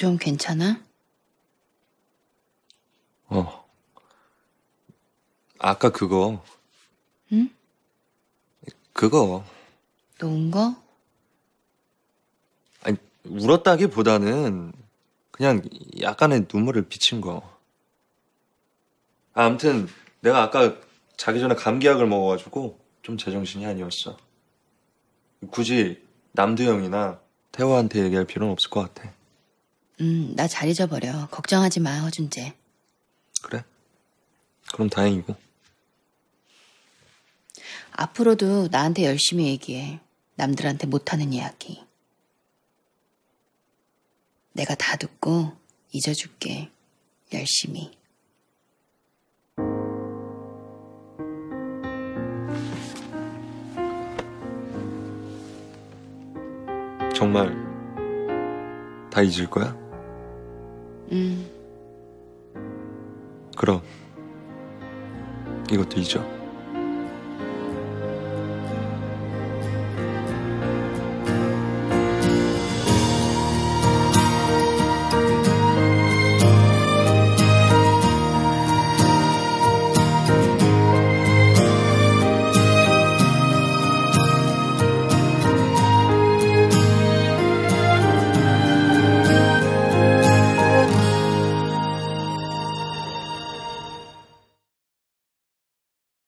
좀 괜찮아? 어. 아까 그거. 응? 그거. 놓은 거? 아니, 울었다기보다는 그냥 약간의 눈물을 비친 거. 아, 아무튼 내가 아까 자기 전에 감기약을 먹어가지고 좀 제정신이 아니었어. 굳이 남두형이나 태호한테 얘기할 필요는 없을 것 같아. 음, 나 잘 잊어버려. 걱정하지 마, 허준재. 그래? 그럼 다행이고. 앞으로도 나한테 열심히 얘기해. 남들한테 못하는 이야기. 내가 다 듣고 잊어줄게. 열심히. 정말 다 잊을 거야? 음, 그럼 이것도 잊어.